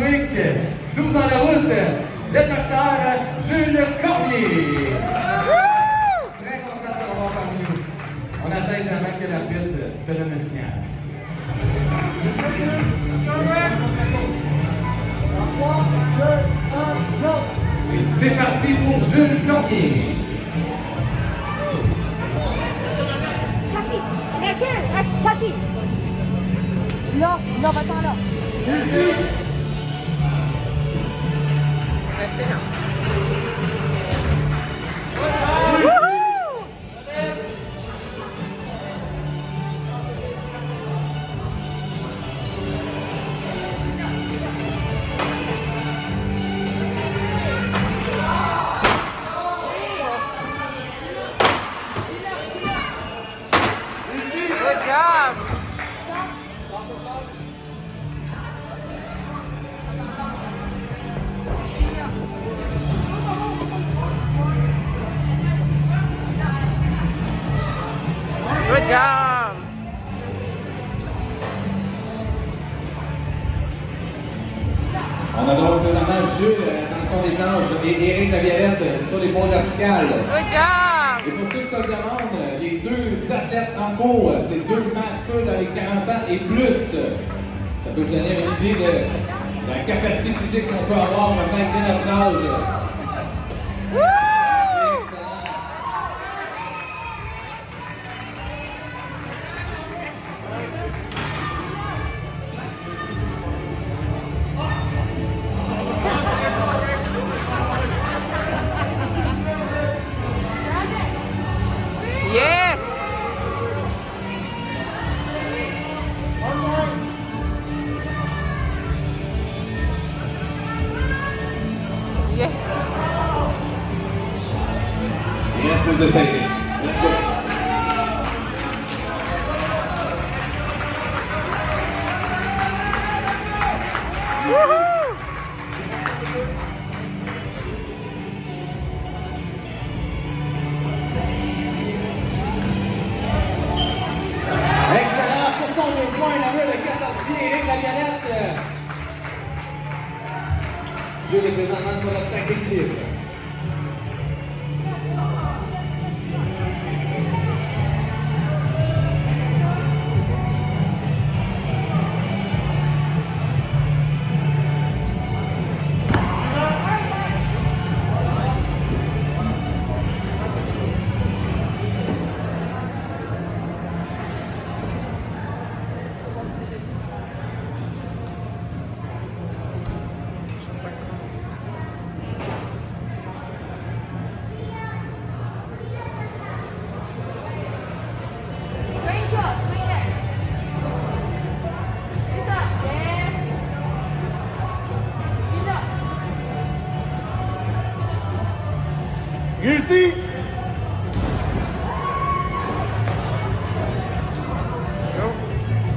Brunswick, 12 ans la route, le docteur Jules Cormier. Très content de l'avoir parmi nous. On attend évidemment que l'arbitre donne le. Et c'est parti pour Jules Cormier. Cassie, recueille, Cassie. Là, là, va-t'en là. to him. Job. On a donc présentement Jules dans son des planches et Éric Laviolette sur les ponts verticales. Good job. Et pour ceux qui se le demandent, les deux athlètes en cours, c'est deux masters dans les 40 ans et plus. Ça peut vous donner une idée de la capacité physique qu'on peut avoir maintenant dès notre âge. A second. Let's go. Excellent pour son deux points, la de 14 pieds, Éric Laviolette. Jules est présentement sur. Réussi!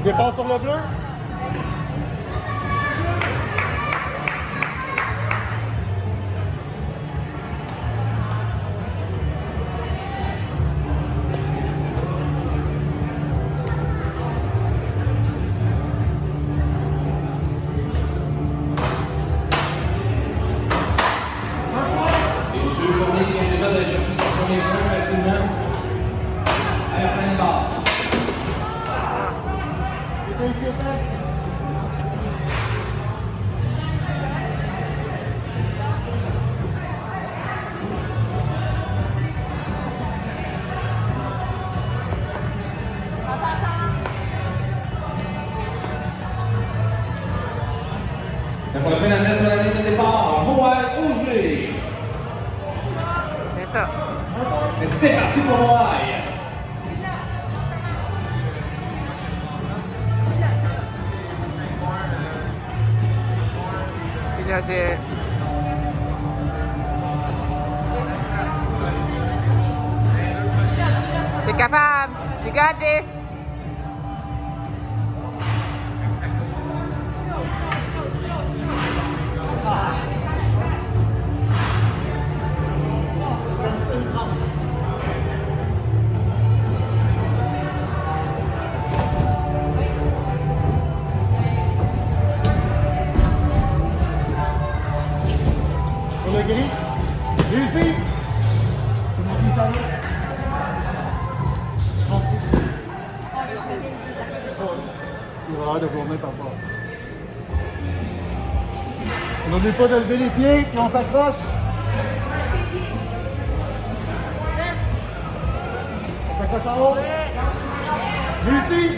Départ sur le bleu. La prochaine mettre sur la ligne de départ, Auger. C'est ça. C'est parti pour Moël. C'est capable. You got this. Il va de vous remettre en place. N'oubliez pas de lever les pieds, puis on s'accroche. On s'accroche en haut. Réussi.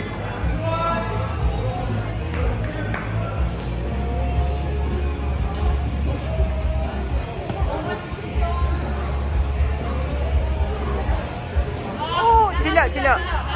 Oh, tu l'as, tu l'as.